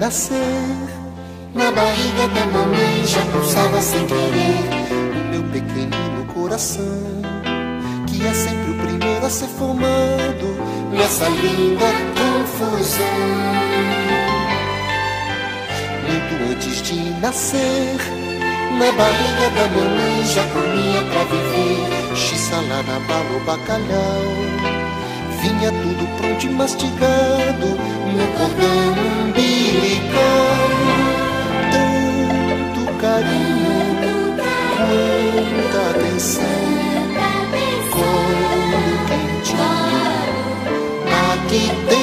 nascer, na barriga da mamãe já pulsava sem querer. O meu pequenino coração, que é sempre o primeiro a ser formado nessa linda confusão. Muito antes de nascer, na barriga da mamãe já comia pra viver, x-salada, bala bacalhau. Vinha tudo pronto e mastigado no cordão carinho, muita atenção. Aqui tem